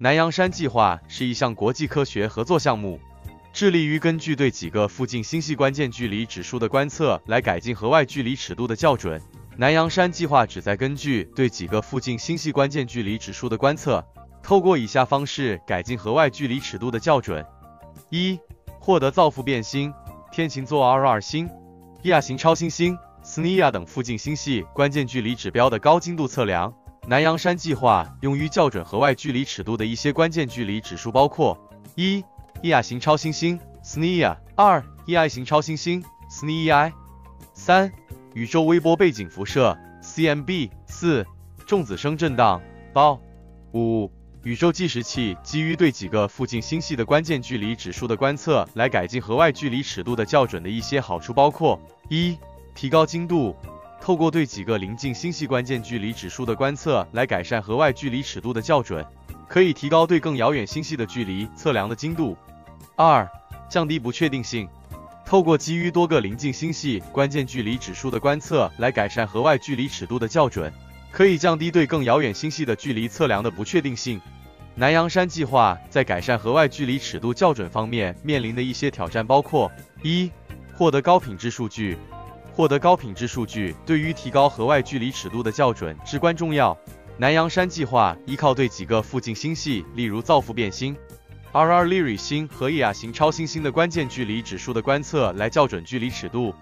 南洋山计划是一项国际科学合作项目，致力于根据对几个附近星系关键距离指数的观测来改进河外距离尺度的校准。南洋山计划旨在根据对几个附近星系关键距离指数的观测，透过以下方式改进河外距离尺度的校准：一、获得造父变星、天琴座 R 二星、亚型超新星、斯尼亚等附近星系关键距离指标的高精度测量。南洋山计划用于校准河外距离尺度的一些关键距离指数包括：一、亚型超新星 （SNEA）；二、E-I 型超新星 （SNEI）；三、宇宙微波背景辐射 （CMB）；四、重子声振荡 （BAW）；五、宇宙计时器基于对几个附近星系的关键距离指数的观测来改进河外距离尺度的校准的一些好处包括：一、提高精度。透过对几个邻近星系关键距离指数的观测来改善河外距离尺度的校准，可以提高对更遥远星系的距离测量的精度。二、降低不确定性。透过基于多个邻近星系关键距离指数的观测来改善河外距离尺度的校准，可以降低对更遥远星系的距离测量的不确定性。南洋山计划在改善河外距离尺度校准方面面临的一些挑战包括：一、获得高品质数据。获得高品质数据对于提高核外距离尺度的校准至关重要。南洋山计划依靠对几个附近星系，例如造父变星、RR Lyrae 星和伊亚型超新星的关键距离指数的观测来校准距离尺度。